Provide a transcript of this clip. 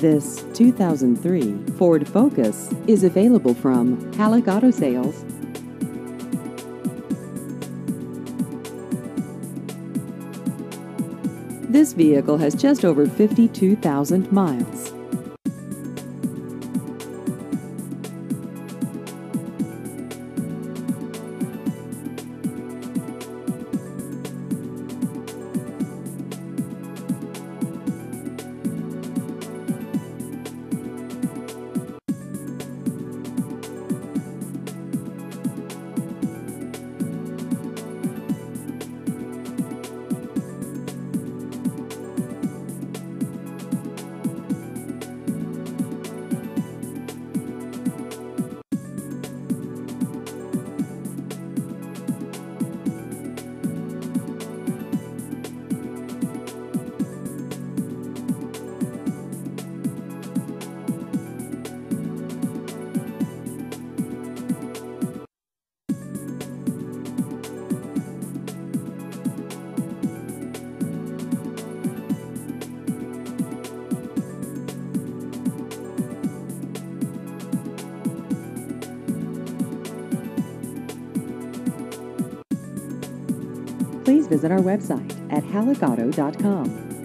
This 2003 Ford Focus is available from Halleck Auto Sales. This vehicle has just over 52,000 miles. Please visit our website at halleckauto.com.